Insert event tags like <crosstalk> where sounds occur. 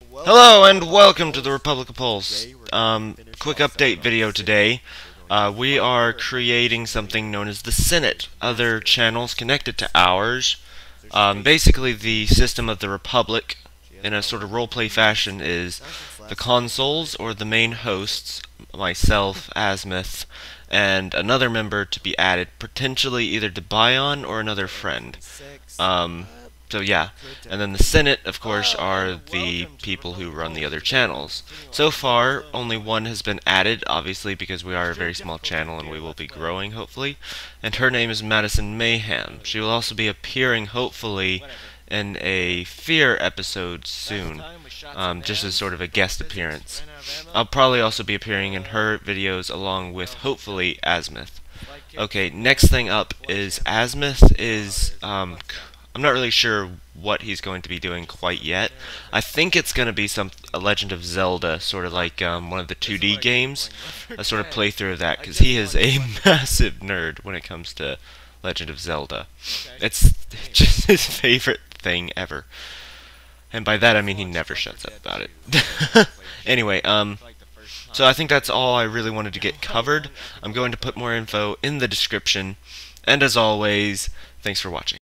Hello and welcome to the Republic of Pulse. Um, quick update video today. Uh, we are creating something known as the Senate, other channels connected to ours. Um, basically, the system of the Republic, in a sort of roleplay fashion, is the consoles or the main hosts, myself, Azmith, and another member to be added, potentially either Debaillon or another friend. Um, so yeah, and then the Senate, of course, are the people who run the other channels. So far, only one has been added, obviously, because we are a very small channel and we will be growing, hopefully. And her name is Madison Mayhem. She will also be appearing, hopefully, in a Fear episode soon, um, just as sort of a guest appearance. I'll probably also be appearing in her videos along with, hopefully, Azmith. Okay, next thing up is Azmith is um, I'm not really sure what he's going to be doing quite yet. I think it's going to be some a Legend of Zelda, sort of like um, one of the 2D games, a <laughs> sort of playthrough of that, because he is a <laughs> massive nerd when it comes to Legend of Zelda. It's <laughs> just his favorite thing ever. And by that I mean he never shuts up about it. anyway, um, so I think that's all I really wanted to get covered. I'm going to put more info in the description. And as always, thanks for watching.